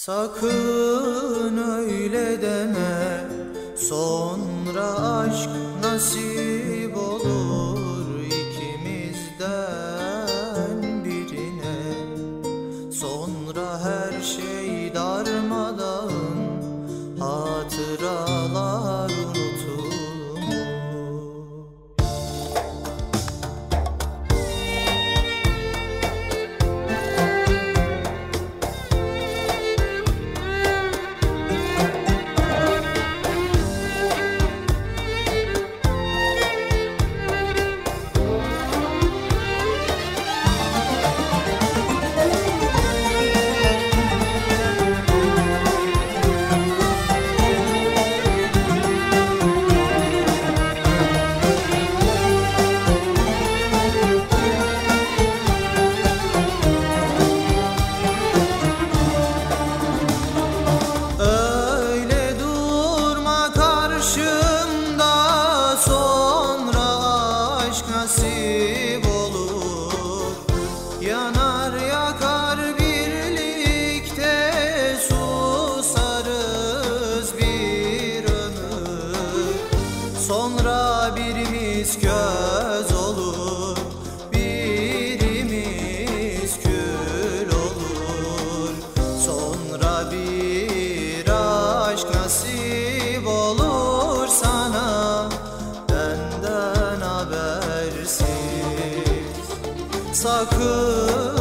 Sakın öyle deme. Sonra aşk nasip olur ikimizden birine. Sonra her şey darmadağın Hatıra birimiz olur Birimiz kül olur. Sonra bir aşk nasip olur sana Benden habersiz. Sakın